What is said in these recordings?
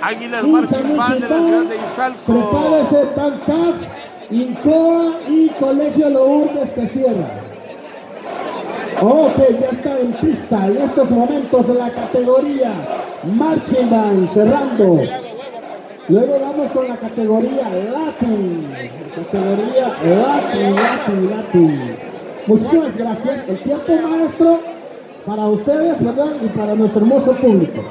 Águilas Band de la ciudad de Iztalco. Prepárese TANCAF, INCOA y Colegio Lourdes que cierra. Ok, ya está en pista en estos momentos la categoría Marching Band cerrando. Luego vamos con la categoría Latin. Categoría Latin, Latin, Latin. Muchísimas gracias. El tiempo maestro para ustedes, ¿verdad? Y para nuestro hermoso público.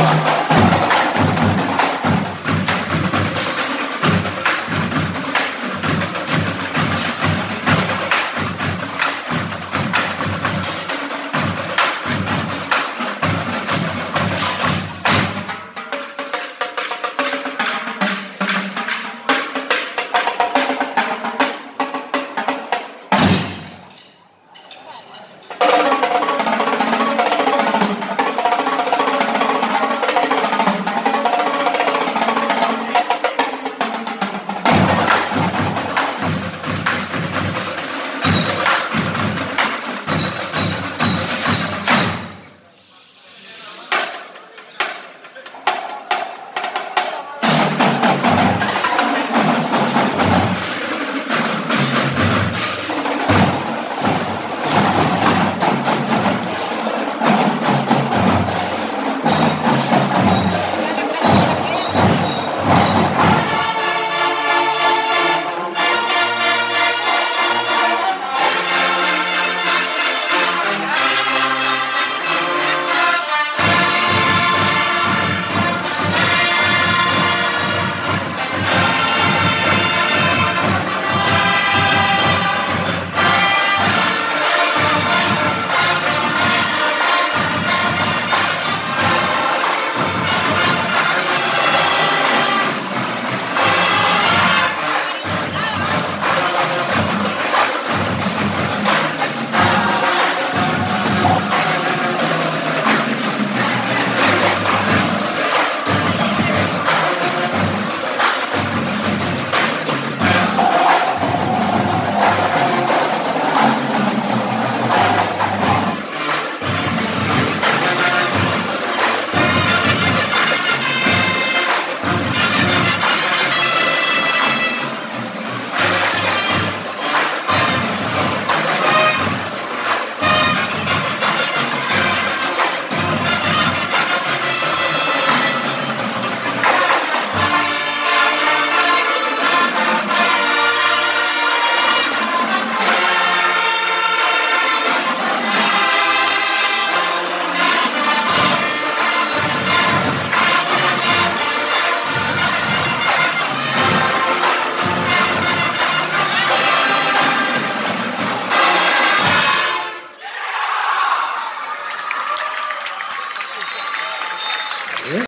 Bye.